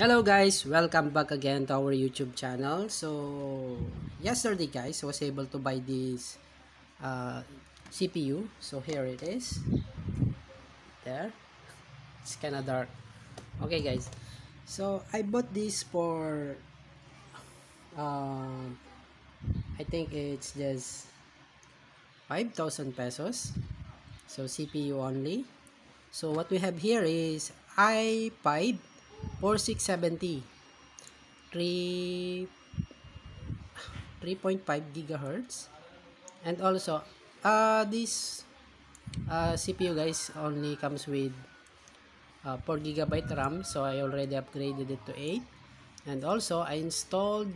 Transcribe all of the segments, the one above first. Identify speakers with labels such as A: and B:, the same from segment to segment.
A: Hello guys, welcome back again to our YouTube channel. So, yesterday guys, I was able to buy this uh, CPU. So here it is. There. It's kind of dark. Okay guys. So, I bought this for uh, I think it's just 5,000 pesos. So, CPU only. So, what we have here is i5 4670 3 3.5 gigahertz. And also uh this uh CPU guys only comes with uh, 4 gigabyte RAM. So I already upgraded it to 8 and also I installed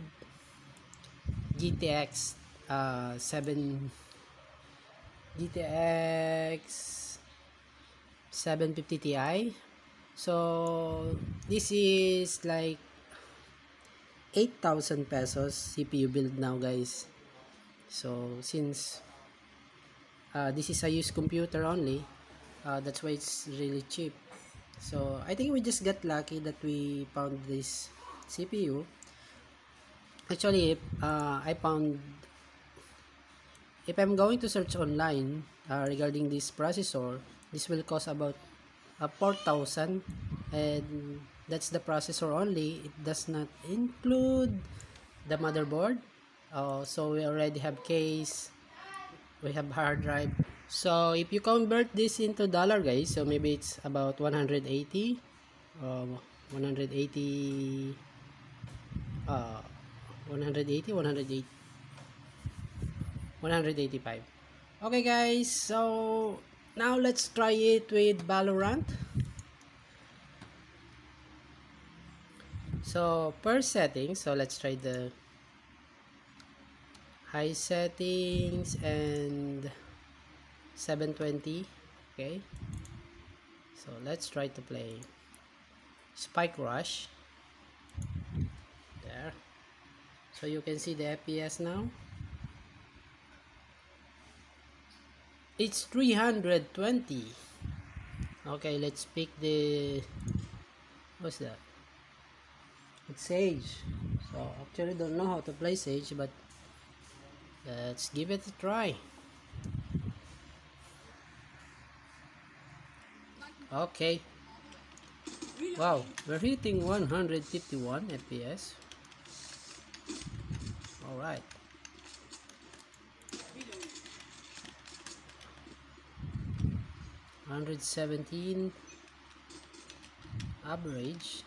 A: GTX uh 7 GTX 750 Ti so this is like 8,000 pesos CPU build now guys. So since uh, this is a used computer only uh, that's why it's really cheap. So I think we just got lucky that we found this CPU actually uh, I found if I'm going to search online uh, regarding this processor this will cost about uh, 4,000 and that's the processor only. It does not include the motherboard. Uh, so we already have case we have hard drive. So if you convert this into dollar guys so maybe it's about 180 uh, 180 uh, 180 180 185 okay guys so now let's try it with Valorant. So first setting so let's try the high settings and 720 okay? So let's try to play spike rush. There. So you can see the fps now it's 320 okay let's pick the what's that? It's sage so actually don't know how to play sage but let's give it a try. Okay. Wow we're hitting 151 fps all right 117 average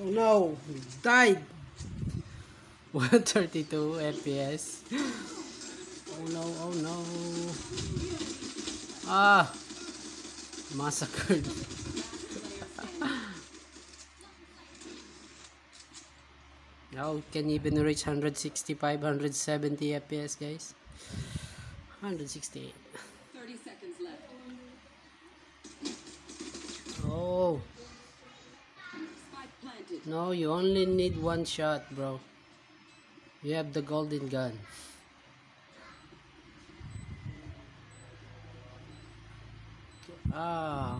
A: Oh no, we died. 132 FPS. Oh no, oh no. Ah, massacred. now can even reach 165, 170 FPS, guys. 168.
B: 30 seconds left.
A: Oh. No, you only need one shot, bro. You have the golden gun. Ah,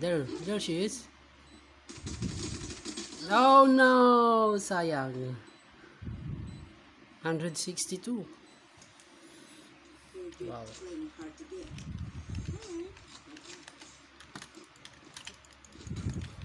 A: there, there she is. Oh no, sayang. 162. Wow.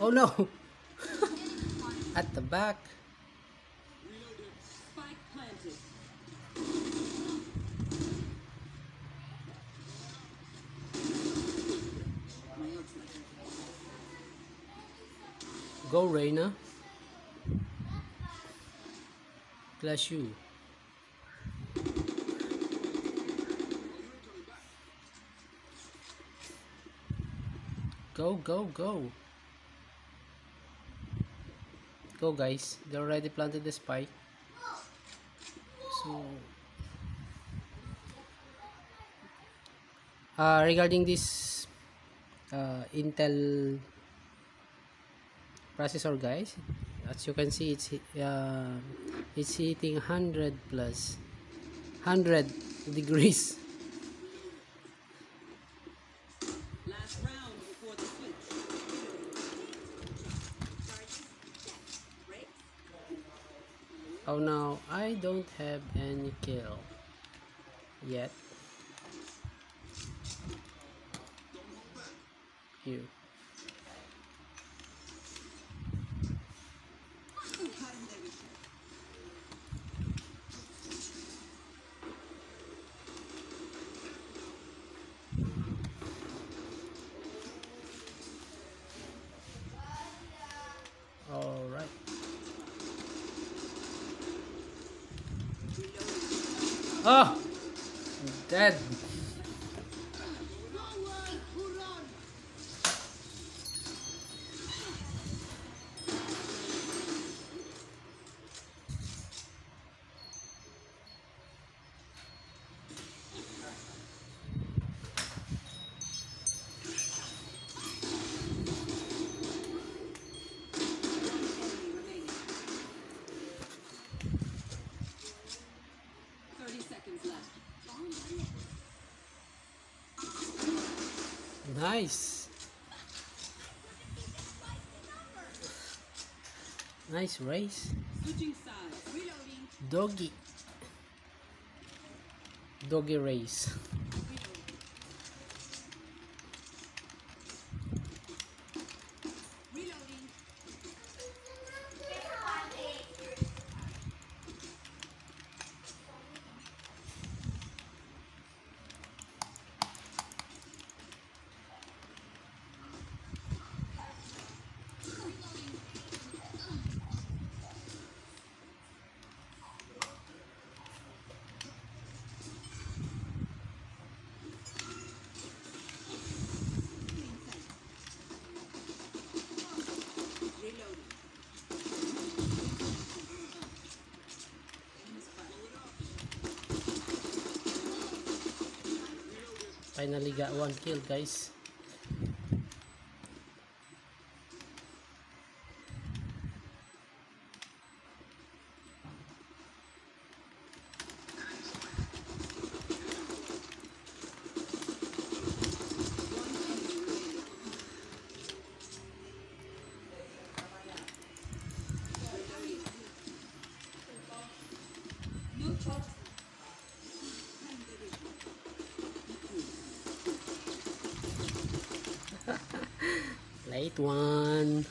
A: Oh no! At the back. Go, Reyna. Clash you. Go, go, go. Go, guys. They already planted the spike. So, uh, regarding this uh, Intel processor guys as you can see it's uh, it's hitting 100 plus 100 degrees
B: Last round before the switch.
A: Oh no. I don't have any kill yet. You all right oh dead nice. Nice race. Doggy. Doggy race finally got one kill guys late one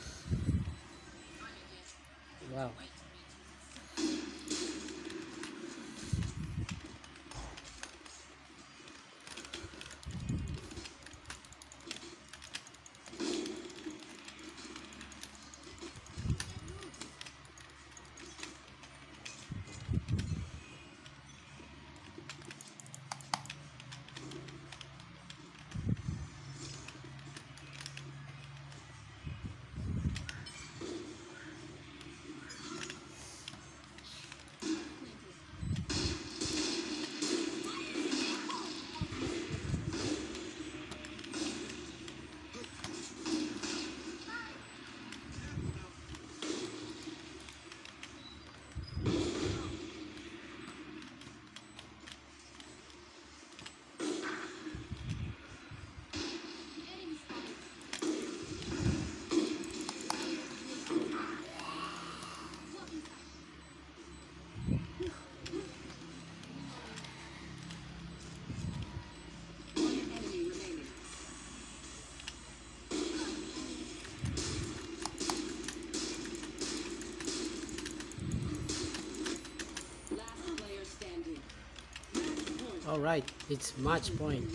A: All right, it's match point.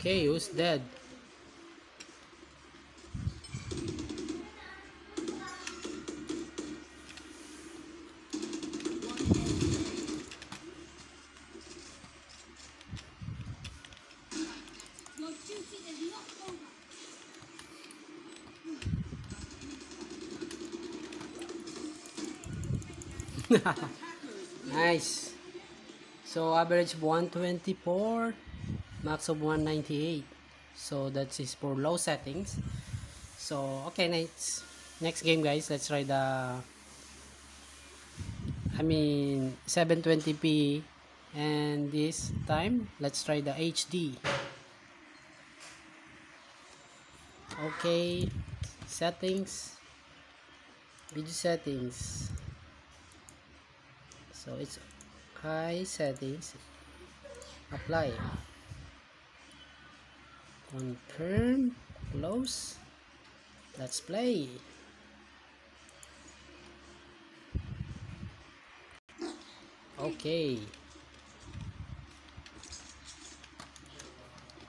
A: Okay, who's dead? Nice. So average 124, max of 198. So that is for low settings. So okay, next next game guys, let's try the I mean 720p and this time let's try the HD. Okay, settings, video settings. So it's high settings. Apply. Confirm. Close. Let's play. Okay.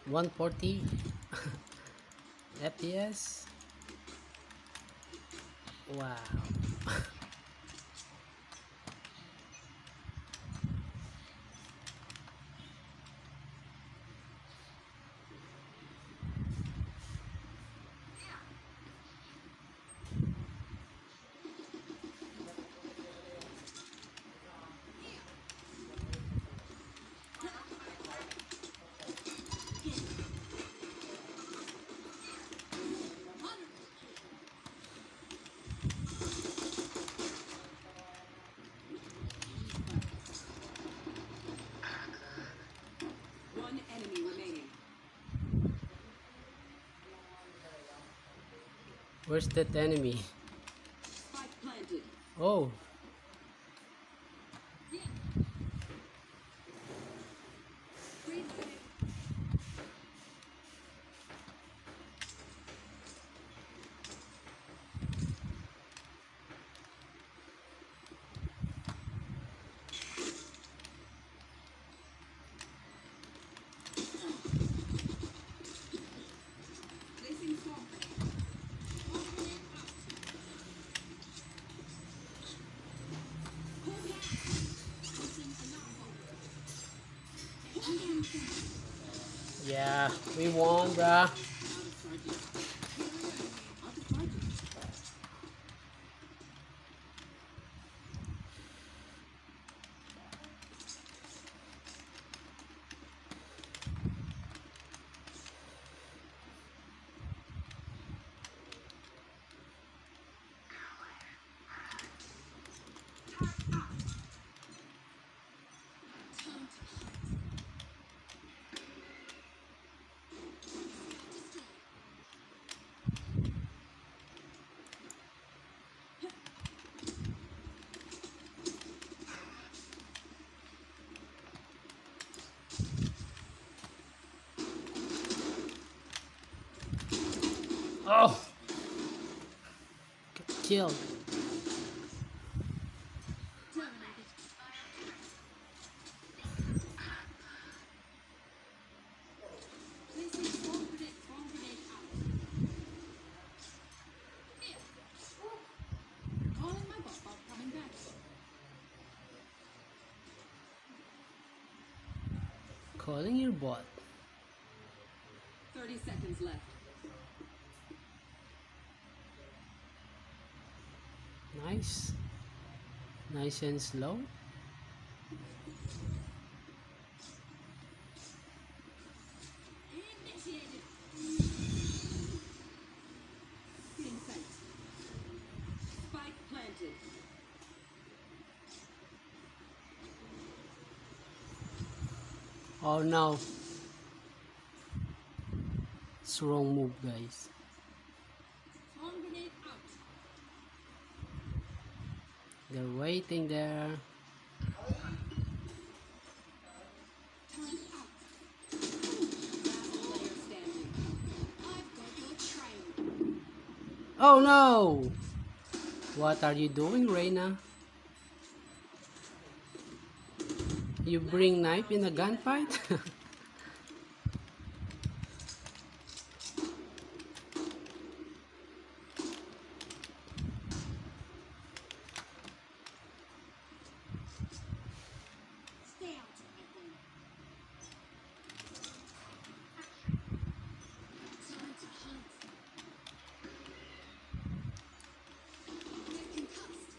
A: 140 FPS. Wow.
B: One enemy remaining.
A: Where's that enemy? Oh, yeah, we won, bruh. Oh! Get killed. Nice. And slow. Oh no. It's wrong move guys.
C: Bomb grenade out.
A: They're waiting there.
C: Turn out.
B: Last player standing.
C: I've got your trail.
A: Oh no! What are you doing, Reyna? You bring knife in a gunfight?
C: Stay out of my way. Time to hunt. Get concussed.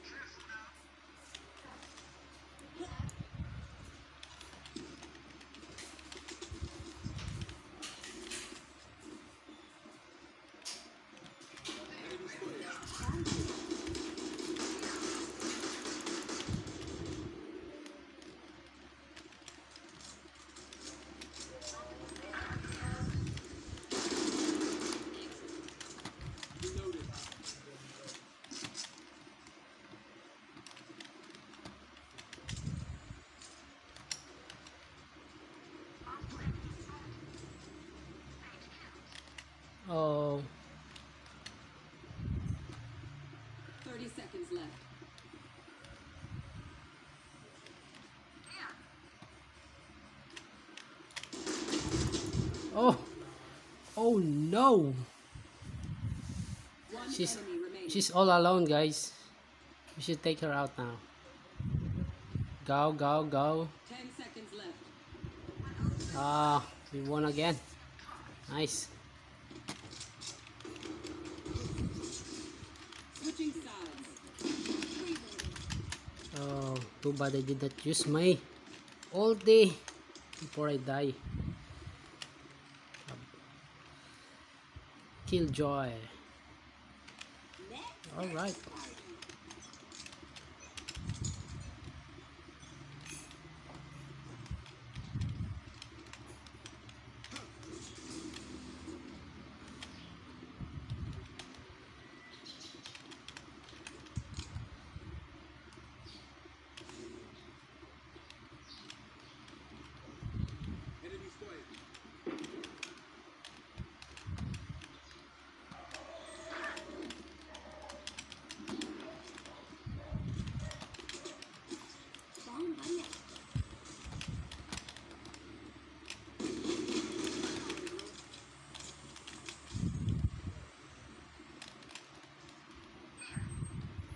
A: oh,
B: 30 seconds left.
A: oh, oh no! She's she's all alone, guys. We should take her out now. Go, go, go!
B: 10 seconds left.
A: Ah, we won again. Nice. Oh, too bad I did not use my ulti before I die. Killjoy. Alright.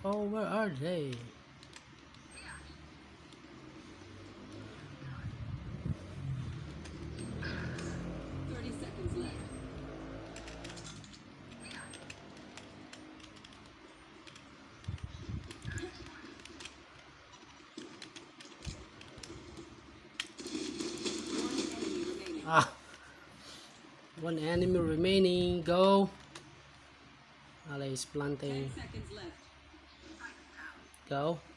A: Oh, where are they?
B: Thirty seconds left. One enemy remaining.
A: Ah, one enemy remaining. Go. Ale is
B: Ten
A: planting.
B: Seconds left.
A: Go.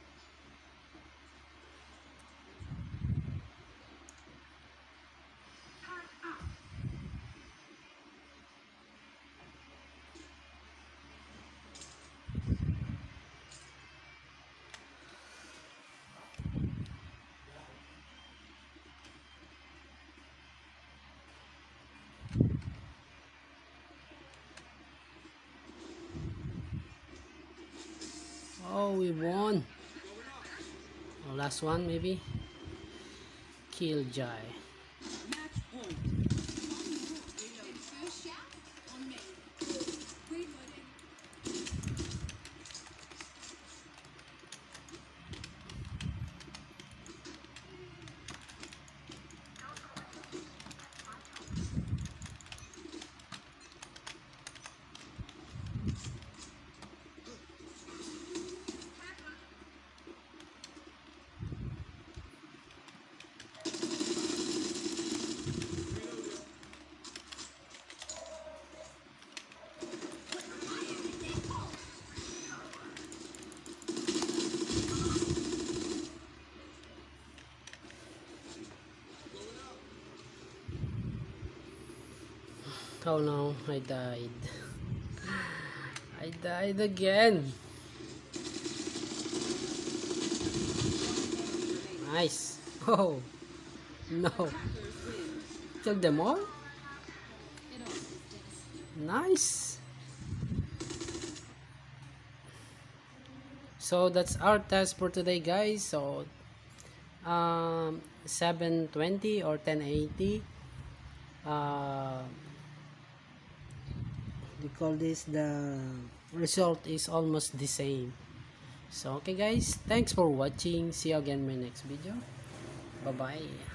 A: We won. Last one maybe. Killjoy. Oh no, I died. I died again. Nice. Oh. No. Killed them all? Nice. So that's our test for today guys. So um 720 or 1080 uh we call this the result is almost the same. So okay guys. Thanks for watching. See you again in my next video. Bye bye